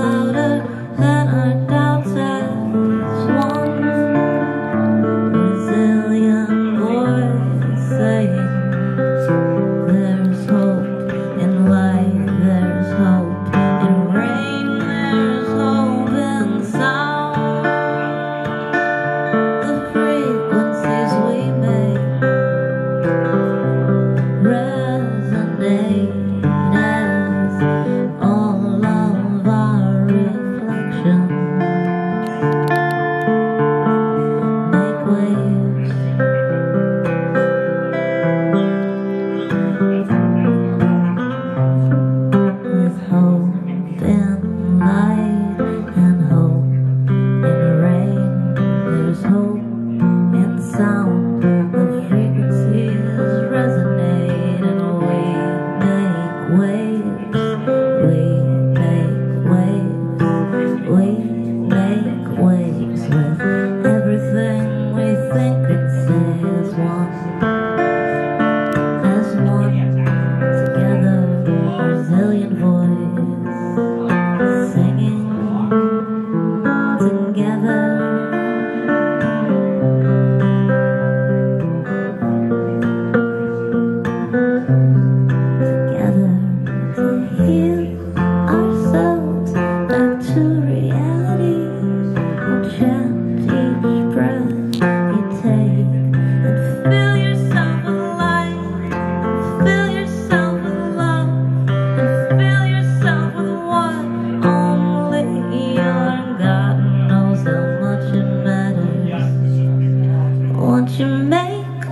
louder than our died.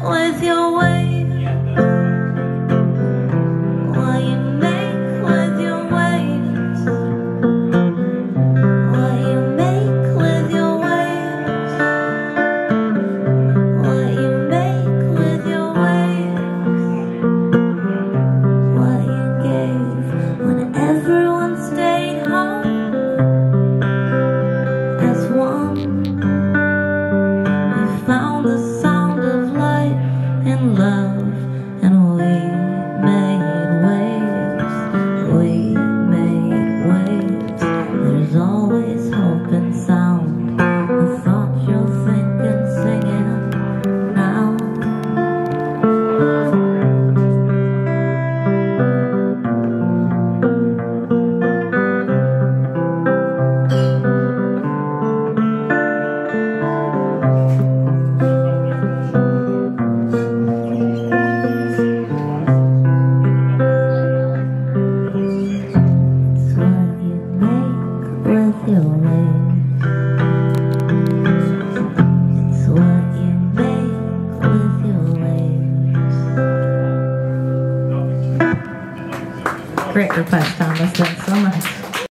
With your great request, Thomas. Thanks so much.